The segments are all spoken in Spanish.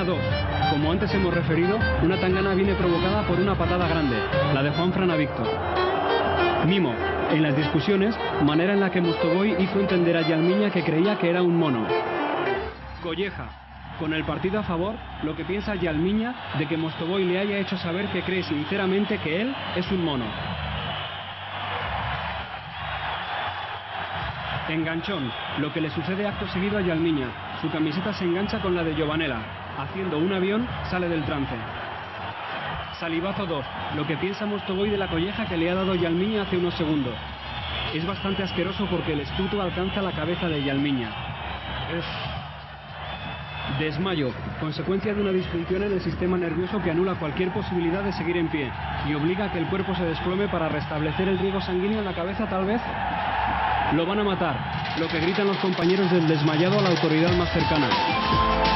Tangana 2. Como antes hemos referido, una tangana viene provocada por una patada grande, la de Juan Fran a Víctor. Mimo, en las discusiones, manera en la que Mostovoy hizo entender a Yalmiña que creía que era un mono. Colleja, con el partido a favor, lo que piensa Yalmiña de que Mostovoy le haya hecho saber que cree sinceramente que él es un mono. Enganchón, lo que le sucede acto seguido a Yalmiña. Su camiseta se engancha con la de Giovanella. Haciendo un avión, sale del trance. Salivazo 2, lo que piensa Mostovoy de la colleja que le ha dado Yalmiña hace unos segundos. Es bastante asqueroso porque el esputo alcanza la cabeza de Yalmiña. Desmayo, consecuencia de una disfunción en el sistema nervioso que anula cualquier posibilidad de seguir en pie y obliga a que el cuerpo se desplome para restablecer el riego sanguíneo en la cabeza tal vez. Lo van a matar, lo que gritan los compañeros del desmayado a la autoridad más cercana.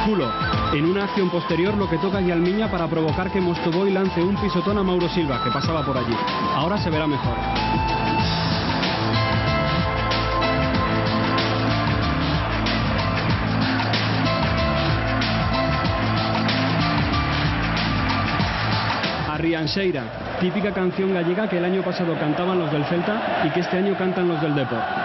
En una acción posterior lo que toca a Yalmiña para provocar que Mostovoy lance un pisotón a Mauro Silva, que pasaba por allí. Ahora se verá mejor. Rianxeira, típica canción gallega que el año pasado cantaban los del Celta y que este año cantan los del Deport.